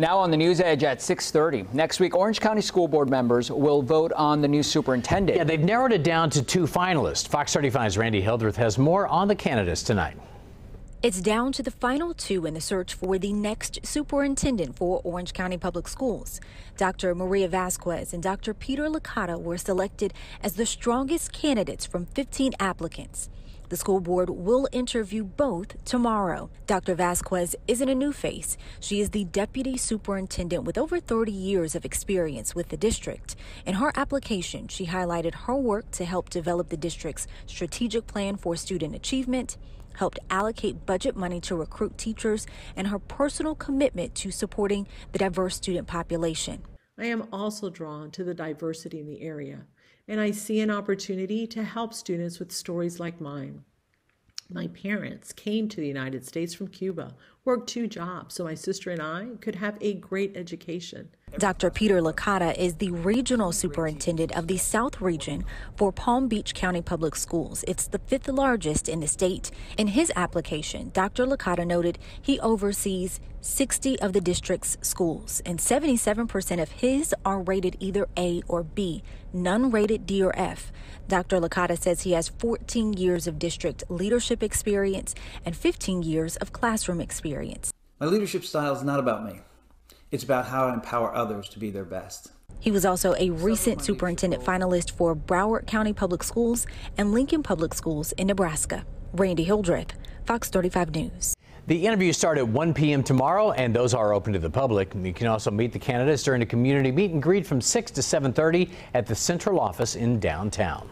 Now on the News Edge at 6:30. Next week, Orange County School Board members will vote on the new superintendent. Yeah, they've narrowed it down to two finalists. Fox 35's Randy Hildreth has more on the candidates tonight. It's down to the final two in the search for the next superintendent for Orange County Public Schools. Dr. Maria Vazquez and Dr. Peter Licata were selected as the strongest candidates from 15 applicants. The school board will interview both tomorrow. Dr. Vazquez isn't a new face. She is the deputy superintendent with over 30 years of experience with the district. In her application, she highlighted her work to help develop the district's strategic plan for student achievement, helped allocate budget money to recruit teachers, and her personal commitment to supporting the diverse student population. I am also drawn to the diversity in the area and I see an opportunity to help students with stories like mine. My parents came to the United States from Cuba, worked two jobs so my sister and I could have a great education. Dr. Peter Licata is the regional superintendent of the South Region for Palm Beach County Public Schools. It's the fifth largest in the state. In his application, Dr. Licata noted he oversees 60 of the district's schools, and 77% of his are rated either A or B, none rated D or F. Dr. Licata says he has 14 years of district leadership experience and 15 years of classroom experience. My leadership style is not about me. It's about how I empower others to be their best. He was also a recent superintendent finalist for Broward County Public Schools and Lincoln Public Schools in Nebraska. Randy Hildreth, Fox 35 News. The interviews start at 1 p.m. tomorrow, and those are open to the public. You can also meet the candidates during a community meet and greet from 6 to 7.30 at the central office in downtown.